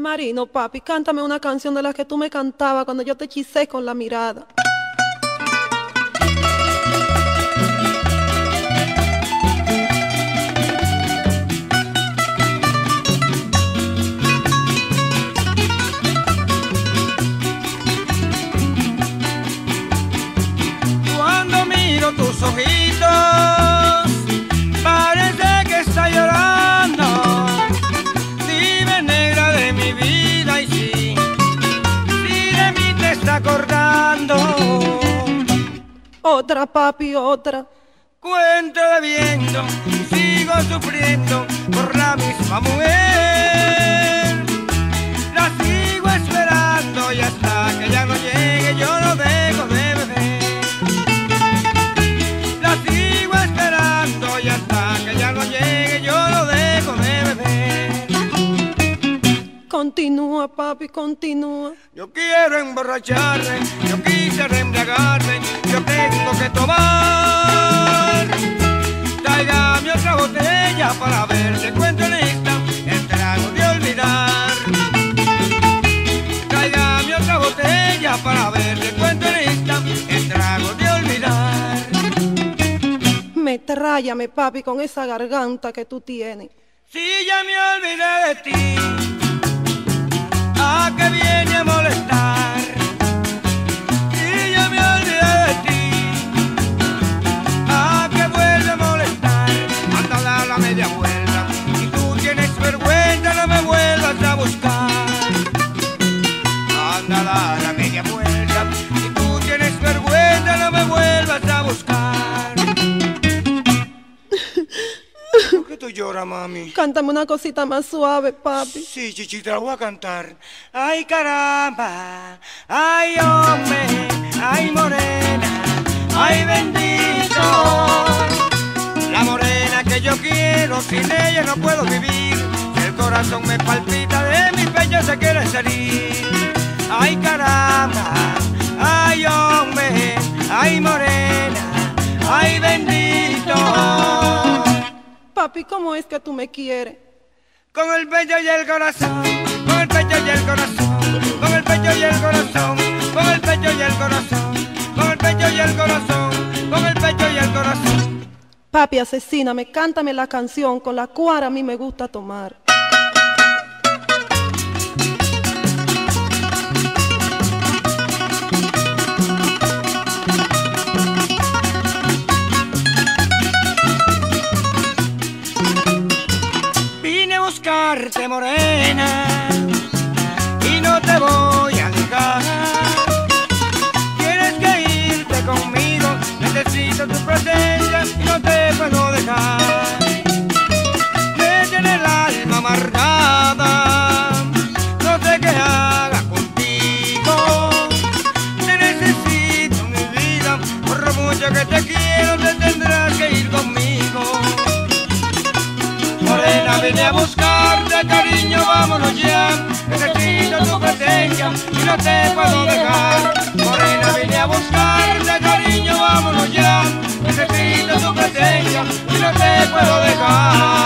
Marino, papi, cántame una canción de las que tú me cantabas cuando yo te hechicé con la mirada. Cuando miro tus ojitos, Otra, papi, otra. Cuento de viento, sigo sufriendo por la misma mujer. Continúa, papi, continúa. Yo quiero emborracharme, yo quisiera embriagarme, yo tengo que tomar. Tráigame otra botella para ver si encuentro lista el trago de olvidar. Tráigame otra botella para ver si encuentro lista el trago de olvidar. Me tráyame, papi, con esa garganta que tú tienes. Si ya me olvidé de ti, ¿a qué viene a Cántame una cosita más suave, papi. Sí, chichi, te la voy a cantar. Ay, caramba, ay, hombre, ay, morena, ay, bendito. La morena que yo quiero, sin ella no puedo vivir. El corazón me palpita, de mi pecho se quiere salir. Ay, caramba, ay, hombre, ay, morena, ay, bendito. Papi, ¿cómo es que tú me quieres? Con el pecho y el corazón, con el pecho y el corazón, con el pecho y el corazón, con el pecho y el corazón, con el pecho y el corazón, con el pecho y el corazón. Papi, asesíname, cántame la canción con la cual a mí me gusta tomar. A buscarte morena y no te voy a dejar. Tienes que irte conmigo, necesito tu presencia y no te puedo dejar. Me tiene el alma amargada, no sé qué haga contigo. Te necesito mi vida, por lo mucho que te quiero, te tendrás que ir conmigo. Morena, vine a Cariño, vámonos ya, necesito tu presencia y no te puedo dejar. Morena vine a buscarte, cariño, vámonos ya, necesito tu presencia y no te puedo dejar.